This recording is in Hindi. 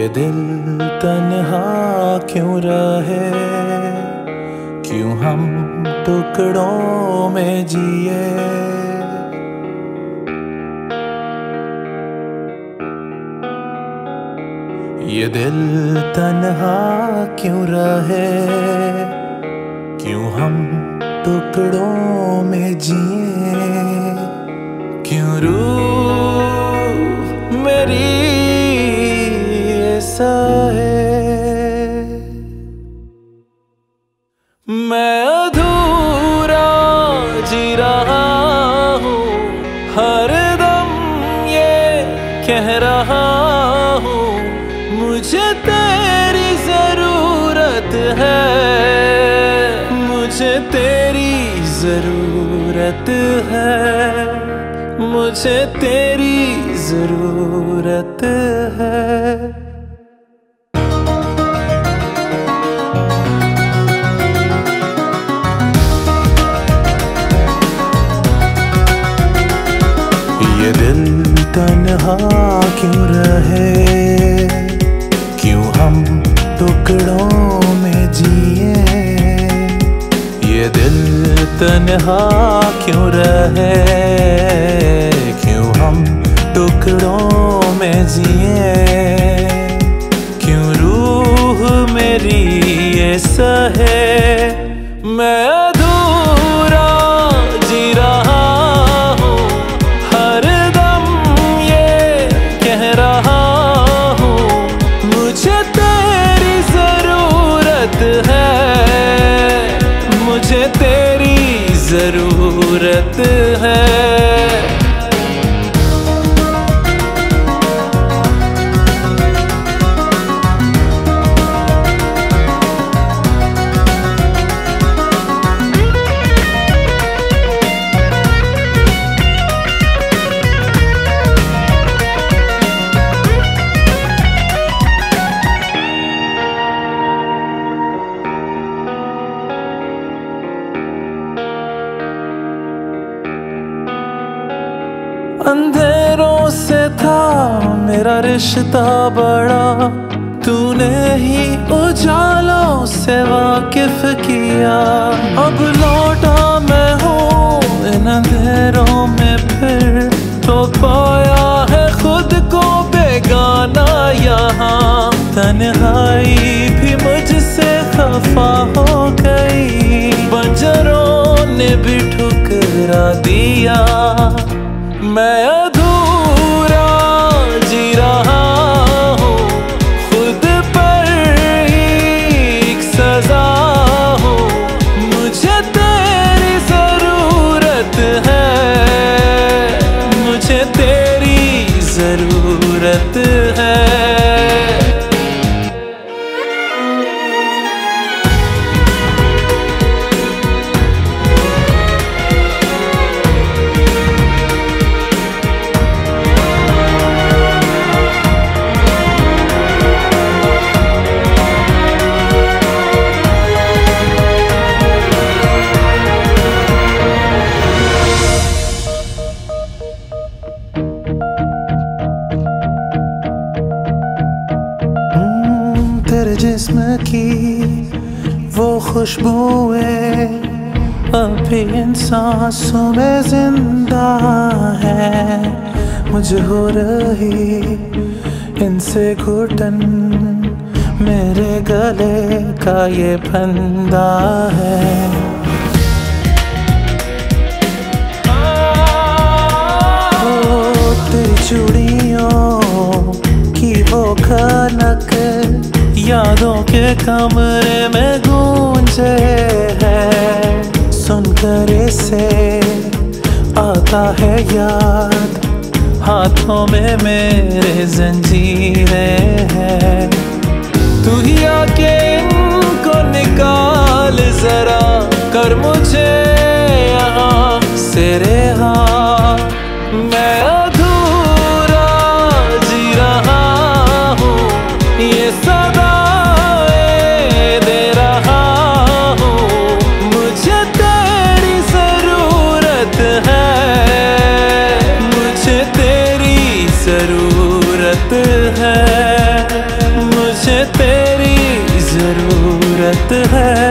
ये दिल तन्हा क्यों रहे? क्यों हम टुकड़ों में जिए? ये दिल तन्हा क्यों रहे? क्यों हम टुकड़ों में जिए? मैं अधूरा जी रहा हूँ। हर दम ये कह रहा हूँ, मुझे तेरी ज़रूरत है। मुझे तेरी ज़रूरत है। मुझे तेरी ज़रूरत है। दिल तन्हा क्यों रहे? क्यों हम टुकड़ों में जिए? ये दिल तन्हा क्यों रहे? क्यों हम टुकड़ों में जिए? क्यों रूह मेरी ऐसा है मैं ज़रूरत है। अंधेरों से था मेरा रिश्ता बड़ा। तूने ही उजालों से वाकिफ किया। अब लौटा मैं हूँ इन अंधेरों में फिर। तो पाया है खुद को बेगाना यहाँ। तन्हाई भी मुझसे खफा हो गई। बंजरों ने भी ठुकरा दिया। मैं अधूरा जिस्म की वो खुशबुएँ अभी इन सांसों में ज़िंदा है। मुझे हो रही इनसे घुटन, मेरे गले का ये फंदा है। चूड़ियों की वो खनक यादों के कमरे में गूंजे है। सुनकर इसे आता है याद। हाथों में मेरे जंजीरें हैं। तू ही आके इनको निकाल जरा। कर मुझे यहाँ से रेहा तेरी ज़रूरत है।